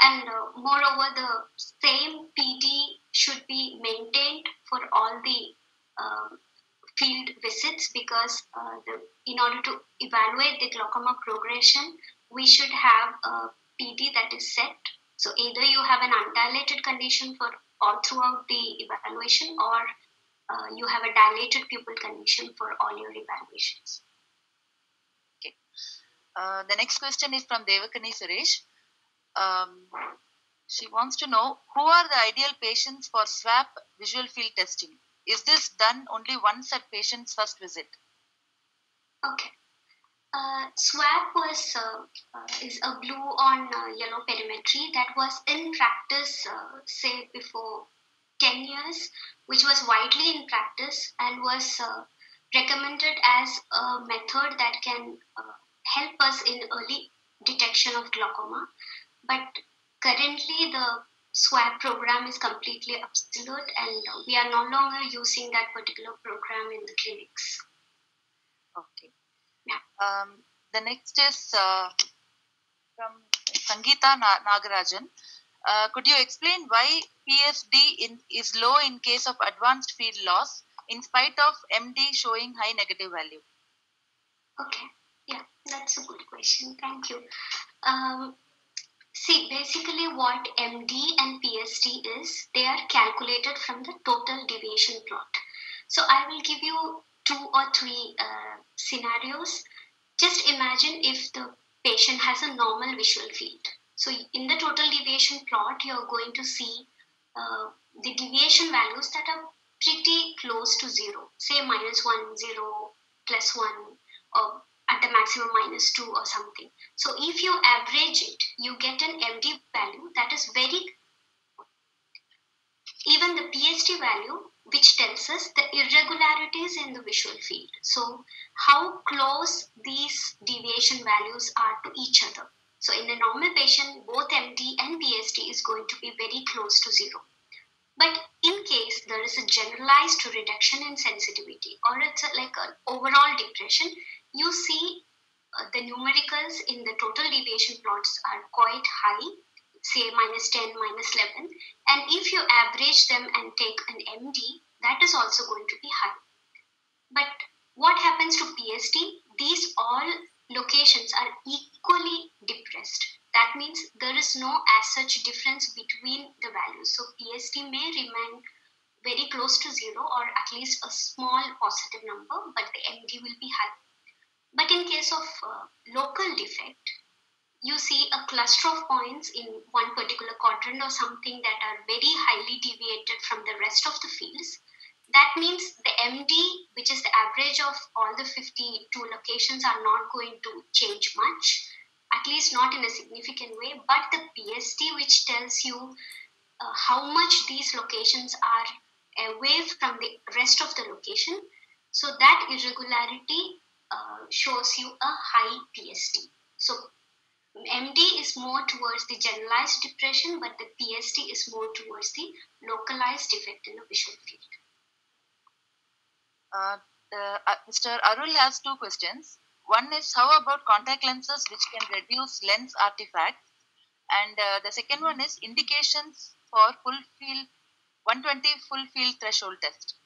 B: and uh, moreover the same PD should be maintained for all the uh, field visits because uh, the, in order to evaluate the glaucoma progression we should have a PD that is set so either you have an undilated condition for all throughout the evaluation or uh, you have a dilated pupil condition for all your evaluations.
A: Okay. Uh, the next question is from Devakani Suresh. Um, she wants to know who are the ideal patients for SWAP visual field testing? Is this done only once at patient's first visit?
B: Okay. Uh, SWAP was uh, uh, is a blue on uh, yellow perimetry that was in practice, uh, say before 10 years, which was widely in practice and was recommended as a method that can help us in early detection of glaucoma. But currently, the SWAP program is completely obsolete, and we are no longer using that particular program in the clinics.
A: Okay. Yeah. Um, the next is uh, from Sangeeta Nagarajan. Uh, could you explain why PSD in, is low in case of advanced field loss in spite of MD showing high negative value?
B: Okay, yeah, that's a good question. Thank you. Um, see, basically, what MD and PSD is, they are calculated from the total deviation plot. So, I will give you two or three uh, scenarios. Just imagine if the patient has a normal visual field so in the total deviation plot, you're going to see uh, the deviation values that are pretty close to zero, say minus one, zero, plus one, or at the maximum minus two or something. So if you average it, you get an MD value that is very even the PSD value, which tells us the irregularities in the visual field. So how close these deviation values are to each other. So in a normal patient, both MD and PSD is going to be very close to zero. But in case there is a generalized reduction in sensitivity or it's a, like an overall depression, you see uh, the numericals in the total deviation plots are quite high, say minus 10, minus 11. And if you average them and take an MD, that is also going to be high. But what happens to PSD? These all locations are equally depressed. That means there is no as such difference between the values. So PSD may remain very close to zero or at least a small positive number, but the MD will be high. But in case of uh, local defect, you see a cluster of points in one particular quadrant or something that are very highly deviated from the rest of the fields that means the MD, which is the average of all the 52 locations, are not going to change much, at least not in a significant way. But the PSD, which tells you uh, how much these locations are away from the rest of the location, so that irregularity uh, shows you a high PSD. So MD is more towards the generalized depression, but the PSD is more towards the localized defect in the visual field.
A: Uh, uh, Mr. Arul has two questions. One is how about contact lenses which can reduce lens artifacts? And uh, the second one is indications for full field 120 full field threshold test.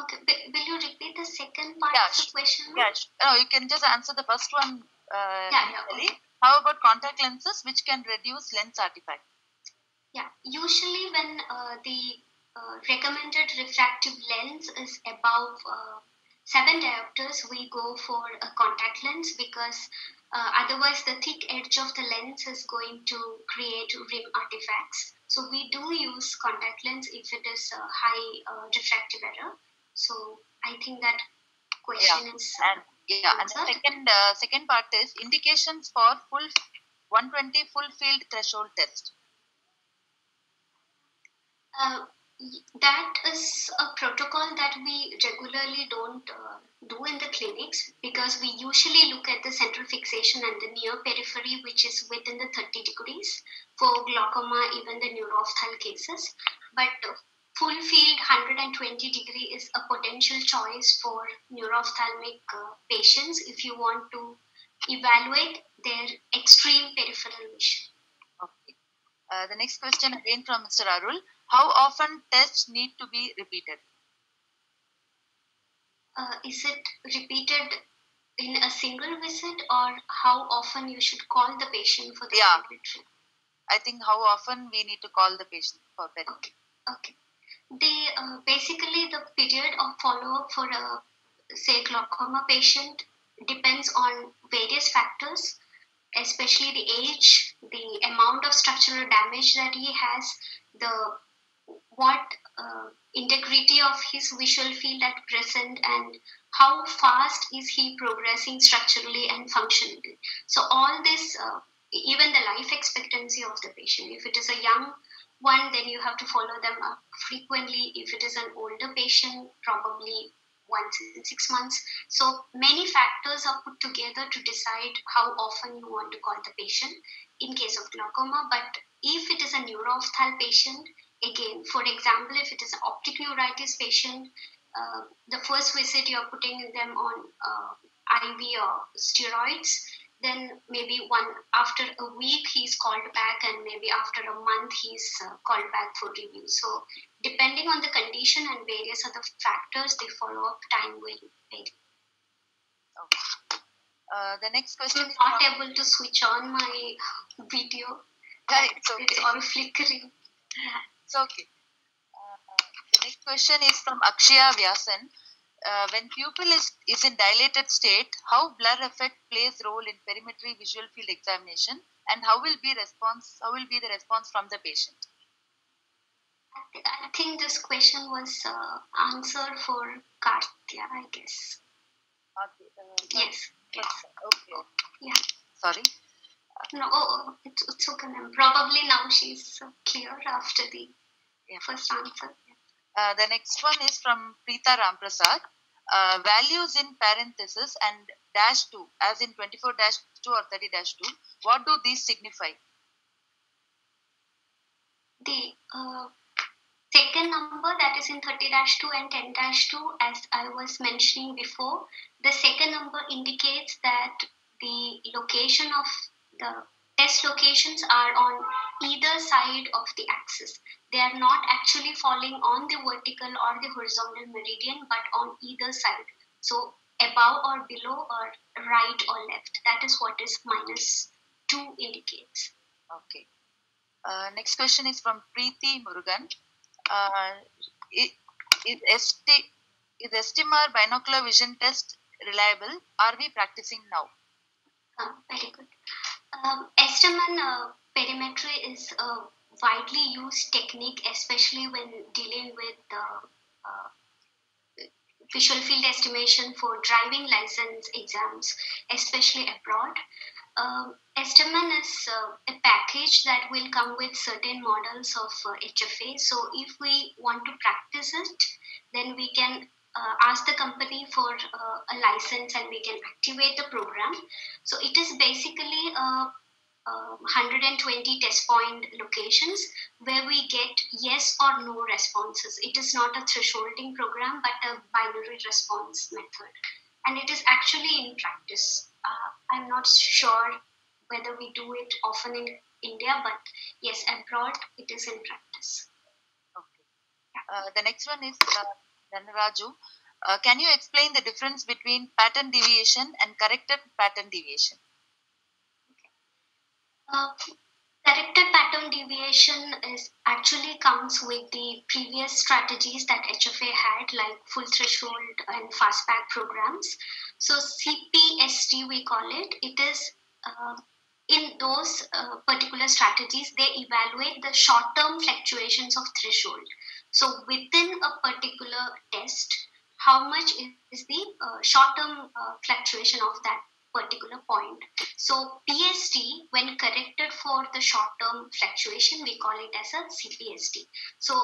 B: Okay, will you repeat the second part
A: yeah,
B: of the question?
A: Yeah, no, you can just answer the first one.
B: Uh, yeah, yeah.
A: How about contact lenses which can reduce lens artifacts?
B: Yeah, usually when uh, the uh, recommended refractive lens is above uh, 7 diopters, we go for a contact lens because uh, otherwise the thick edge of the lens is going to create rim artifacts. So we do use contact lens if it is a high uh, refractive error. So I think that question
A: yeah.
B: is
A: and yeah, and the second uh, second part is indications for full 120 full field threshold test.
B: Uh, that is a protocol that we regularly don't uh, do in the clinics because we usually look at the central fixation and the near periphery which is within the 30 degrees for glaucoma even the neurophthal cases but full field 120 degree is a potential choice for neuro-ophthalmic uh, patients if you want to evaluate their extreme peripheral vision.
A: Okay. Uh, the next question again from Mr. Arul. How often tests need to be repeated?
B: Uh, is it repeated in a single visit or how often you should call the patient for the
A: Yeah. I think how often we need to call the patient for perimetry.
B: Okay. The uh, basically the period of follow up for a say glaucoma patient depends on various factors, especially the age, the amount of structural damage that he has, the what uh, integrity of his visual field at present, and how fast is he progressing structurally and functionally. So all this, uh, even the life expectancy of the patient, if it is a young one, then you have to follow them up frequently. If it is an older patient, probably once in six months. So many factors are put together to decide how often you want to call the patient in case of glaucoma. But if it is a neurophthal patient, again, for example, if it is an optic neuritis patient, uh, the first visit you're putting them on uh, IV or steroids, then maybe one after a week he's called back and maybe after a month he's uh, called back for review so depending on the condition and various other factors the follow-up time will vary
A: Okay. Uh, the next question
B: i'm
A: is
B: not
A: from,
B: able to switch on my video
A: Yeah, it's
B: it's all flickering yeah.
A: It's okay. Uh, the next question is from Akshaya Vyasan. Uh, when pupil is, is in dilated state, how blur effect plays role in perimetry visual field examination and how will be response how will be the response from the patient?
B: I think this question was uh, answered for Karthya, I guess.
A: Okay. Uh,
B: Yes. yes.
A: Okay.
B: Yeah.
A: Sorry.
B: No, oh, it's, it's okay. ma'am. Probably now she's clear after the
A: Yeah.
B: first answer.
A: Uh, the next one is from Preeta Ramprasad. Uh, values in parenthesis and dash 2, as in 24 dash 2 or 30 dash 2. What do these signify?
B: The uh, second number that is in 30 dash 2 and 10 dash 2, as I was mentioning before, the second number indicates that the location of the test locations are on either side of the axis. They are not actually falling on the vertical or the horizontal meridian, but on either side. So above or below or right or left. That is what is minus 2 indicates.
A: Okay. Uh, next question is from Preeti Murugan. Uh, is, ST, is Esterman binocular vision test reliable? Are we practicing now?
B: Uh, very good. Um, Esterman uh, perimetry is a widely used technique, especially when dealing with uh, uh, visual field estimation for driving license exams, especially abroad. Um, is uh, a package that will come with certain models of uh, HFA. So if we want to practice it, then we can uh, ask the company for uh, a license and we can activate the program. So it is basically uh, uh, 120 test point locations where we get yes or no responses. It is not a thresholding program but a binary response method. And it is actually in practice. Uh, I'm not sure whether we do it often in India, but yes, abroad it is in practice.
A: Okay. Uh, the next one is uh, Dhanaraju. Uh, can you explain the difference between pattern deviation and corrected pattern deviation?
B: Uh, corrected pattern deviation is actually comes with the previous strategies that HFA had, like full threshold and FastPac programs. So CPSD we call it. It is uh, in those uh, particular strategies they evaluate the short-term fluctuations of threshold. So within a particular test, how much is the uh, short-term uh, fluctuation of that particular point. So PSD, when corrected for the short-term fluctuation, we call it as a CPSD. So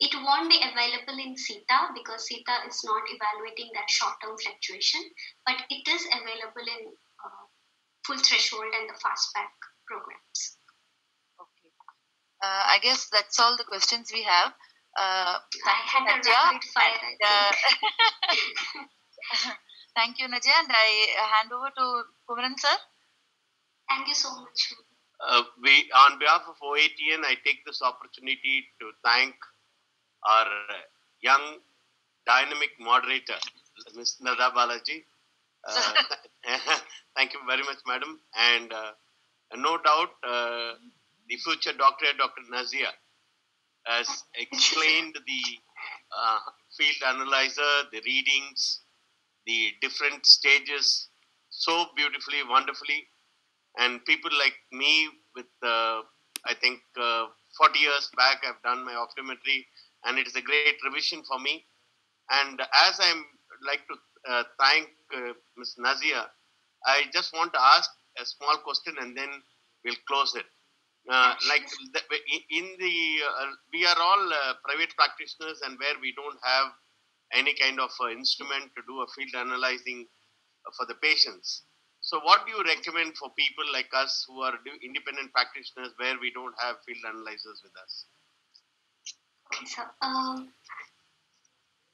B: it won't be available in SITA because SITA is not evaluating that short-term fluctuation, but it is available in uh, full threshold and the FastPac programs.
A: Okay. Uh, I guess that's all the questions we have. Uh,
B: I had a rapid fire. I
A: and,
B: think.
A: thank you, Nadia, and I hand over to Kumaran sir.
B: Thank you so much.
C: Uh, we, on behalf of OATN, I take this opportunity to thank our young, dynamic moderator, Ms. Nada Balaji. Uh, thank you very much, madam. And uh, no doubt, uh, the future doctor, Dr. Najiya, has explained the uh, field analyzer, the readings, the different stages so beautifully, wonderfully. And people like me with uh, i think uh, 40 years back i've done my optometry and it is a great revision for me. And as i'm like to uh, thank uh, ms Najiya i just want to ask a small question and then we'll close it. Uh, like the, in the uh, we are all uh, private practitioners and where we don't have any kind of uh, instrument to do a field analyzing uh, for the patients so, what do you recommend for people like us who are independent practitioners where we don't have field analyzers with us?
B: Okay, so um,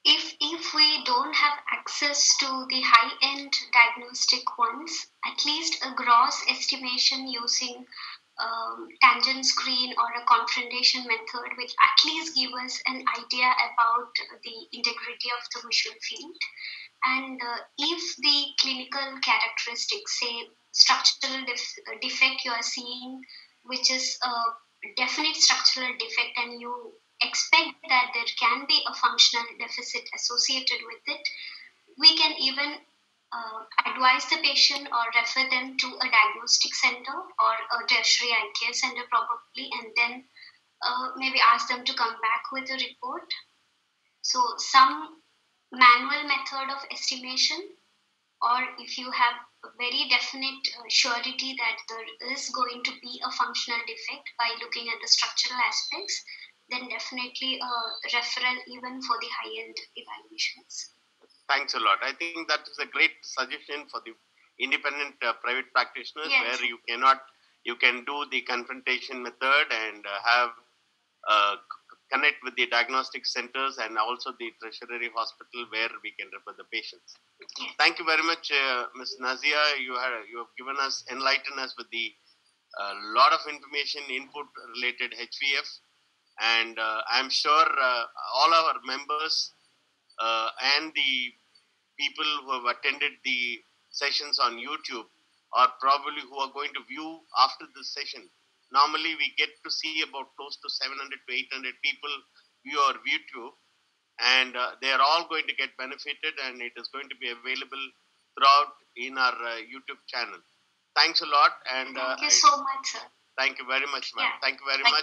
B: if if we don't have access to the high end diagnostic ones, at least a gross estimation using um, tangent screen or a confrontation method will at least give us an idea about the integrity of the visual field. And uh, if the clinical characteristics, say structural def- defect you are seeing, which is a definite structural defect, and you expect that there can be a functional deficit associated with it, we can even uh, advise the patient or refer them to a diagnostic center or a tertiary eye care center, probably, and then uh, maybe ask them to come back with a report. So, some manual method of estimation, or if you have a very definite uh, surety that there is going to be a functional defect by looking at the structural aspects, then definitely a referral even for the high end evaluations.
C: Thanks a lot. I think that is a great suggestion for the independent uh, private practitioners
B: Yes.
C: where you cannot, you can do the confrontation method and uh, have uh, connect with the diagnostic centers and also the tertiary hospital where we can refer the patients.
B: Yes.
C: Thank you very much, uh, Ms. Najiya. You have you have given us, enlightened us with the uh, lot of information, input related HVF, and uh, I'm sure uh, all our members uh, and the people who have attended the sessions on YouTube or probably who are going to view after this session. Normally, we get to see about close to 700 to 800 people view our YouTube, and uh, they are all going to get benefited, and it is going to be available throughout in our uh, YouTube channel. Thanks a lot, and uh,
B: Thank you
C: I-
B: so much, sir.
C: thank you very much, ma'am.
B: Yeah.
C: Thank you very
A: Thank
C: much.